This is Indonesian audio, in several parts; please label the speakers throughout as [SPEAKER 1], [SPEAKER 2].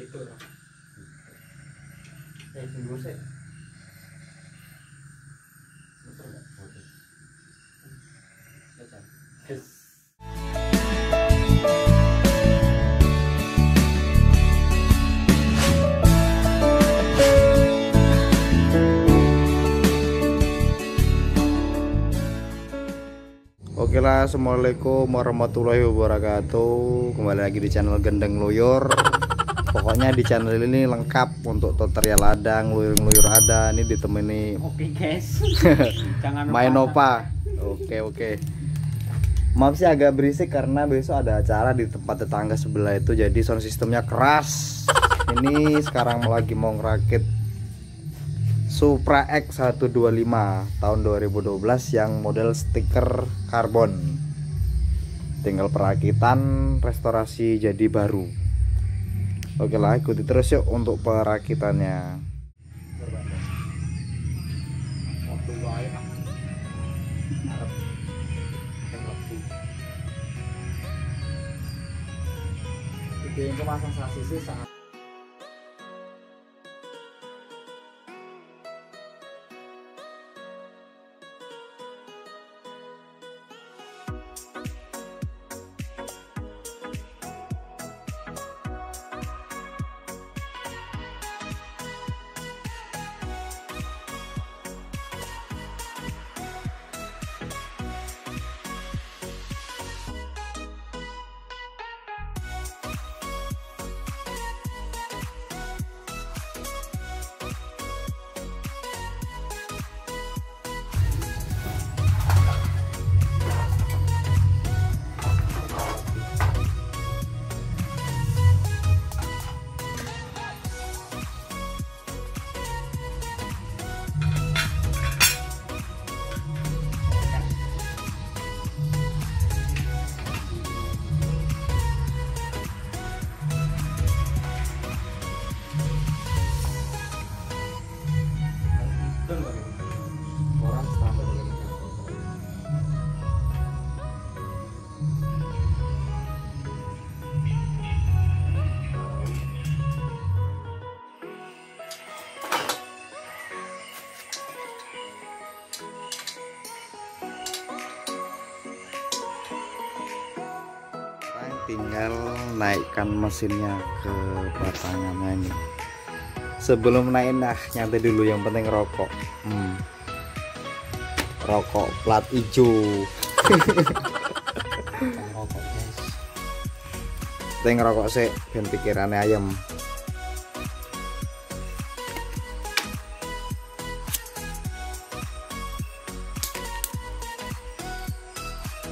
[SPEAKER 1] eh oke.
[SPEAKER 2] Lah, assalamualaikum warahmatullahi wabarakatuh. Kembali lagi di channel Gendeng Luyur. Pokoknya di channel ini lengkap untuk tutorial ladang, luyur-luyur ada. Ini ditemani
[SPEAKER 1] oke guys jangan
[SPEAKER 2] main Nova. Oke oke. Maaf sih agak berisik karena besok ada acara di tempat tetangga sebelah itu, jadi sound sistemnya keras. Ini sekarang lagi mau ngerakit Supra X125 tahun 2012 yang model stiker karbon. Tinggal perakitan, restorasi jadi baru. Oke lah, ikuti terus yuk untuk perakitannya.
[SPEAKER 1] ide yang masang sasis sih sangat
[SPEAKER 2] tinggal naikkan mesinnya ke batangannya ini sebelum naik nah nyantai dulu. Yang penting rokok. Hmm. rokok plat hijau. Penting rokok sih. Dan pikirannya ayam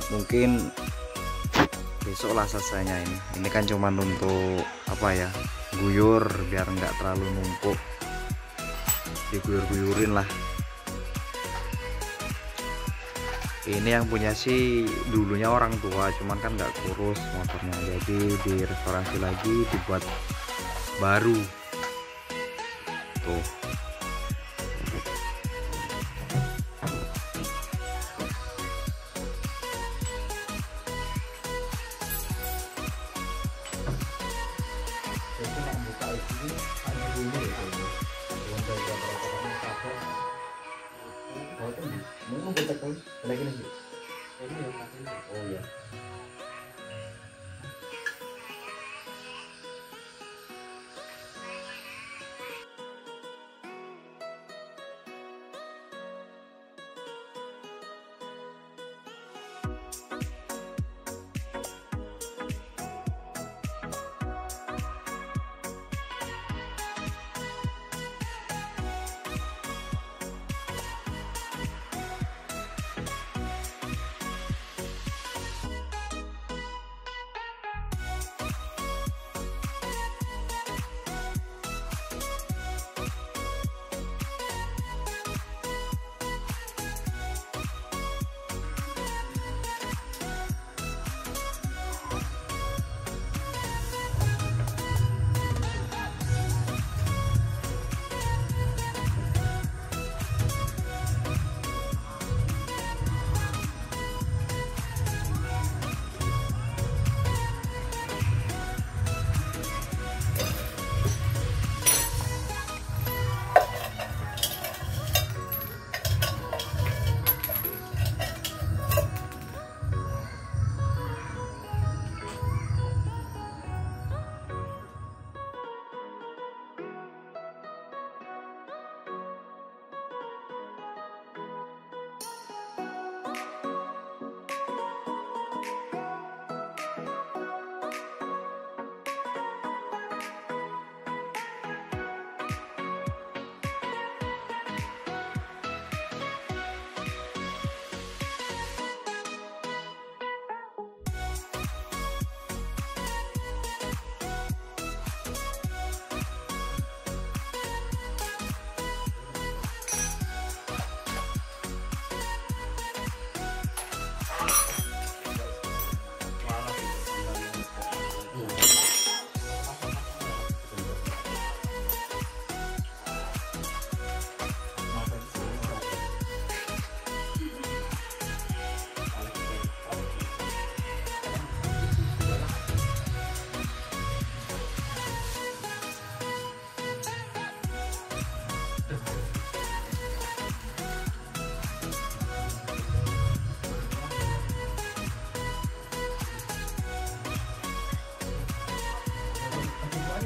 [SPEAKER 2] mungkin besok lah selesainya ini. Ini kan cuma untuk apa ya guyur biar nggak terlalu numpuk. Diguyur-guyurin lah. Ini yang punya sih dulunya orang tua cuman kan nggak kurus motornya. Jadi direstorasi lagi dibuat baru. Tuh
[SPEAKER 1] mau mau becek kan lagi nih ini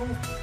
[SPEAKER 1] ya katanya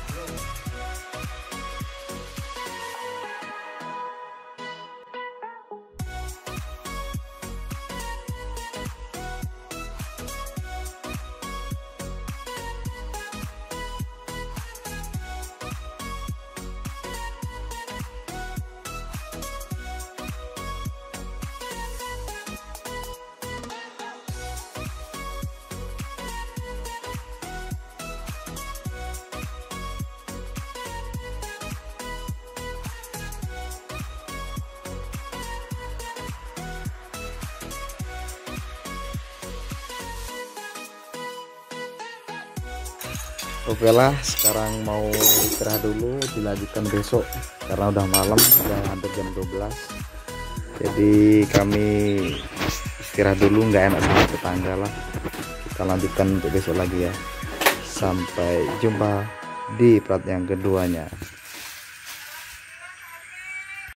[SPEAKER 2] Oke lah, sekarang mau istirahat dulu, dilanjutkan besok karena udah malam, udah hampir jam 12. Jadi kami istirahat dulu, nggak enak sama tetangga lah. Kita lanjutkan untuk besok lagi ya. Sampai jumpa di prat yang keduanya.